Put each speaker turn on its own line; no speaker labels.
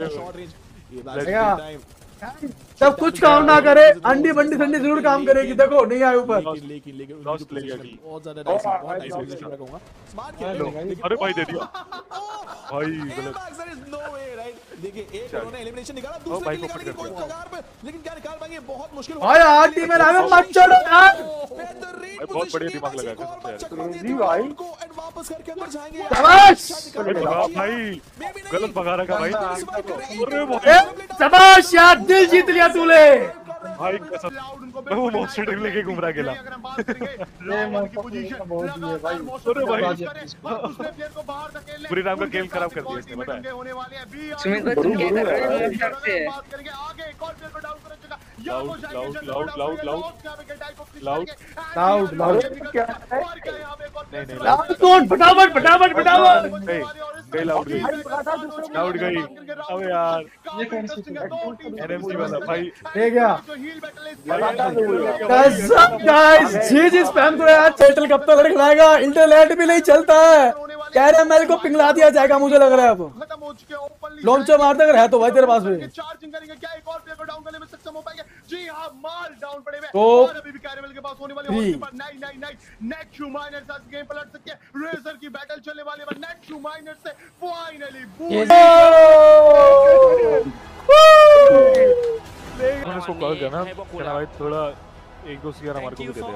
Short range ये
Let's
Yeah.
Time
जब कुछ काम ना करे अंडी बंडी संडी ज़रूर काम करेगी। देखो नहीं आए ऊपर।
बहुत ज़्यादा हैं
अरे भाई दे दिया। भाई गलत।
Max there is no way right देखिए एक उन्होंने एलिमिनेशन निकाला दूसरे की कोई कगार पे। लेकिन क्या निकाल पाएँगे? बहुत मुश्किल
भाई टीम में मत यार।
भाई
बहुत बढ़िया दिमाग लगा के
भाई।
वापस करके अंदर जाएँगे।
शाबाश!
अरे वाह भाई गलत भगा रखा भाई भाई।
शाबाश यार दिल जीत लिया तूने।
भाई कसम। मैं वो मॉन्स्टर लेके घूम रहा अकेला। अरे भाई। पूरी राम का खेल खराब कर दिया इसने पता है।
सुमित को तुम क्या कर रहे हो। शॉट पे
loud loud loud loud loud
loud loud
नहीं नहीं
लाउड फटाफट फटाफट फटाफट।
गई लाउड गई। लाउड गई अबे यार। एनएमसी वाला भाई।
गया गाइस जी जी स्पैम करो यार सेटल कब तक खिलाएगा इंटरनेट भी नहीं चलता है। कैरेमल को पिघला दिया जाएगा मुझे लग रहा है अब।
खत्म हो चुके ओपनली
लॉन्चर मारते अगर है तो भाई तेरे पास
करेंगे क्या एक और प्लेयर को डाउन करने में सक्षम हो पाएँगे? जी हाँ माल डाउन पड़े हुए
तो
और अभी भी कैरेमल के पास होने वाले। होने पर। नहीं नहीं नहीं। नेट शू माइनर से गेम पलट सकते हैं। रेजर की बैटल चलने वाली है। नेट शू माइनर से फाइनली
मैंने उसको कॉल किया ना। कहना भाई थोड़ा एक दो सीआर हमारे को भी दे दे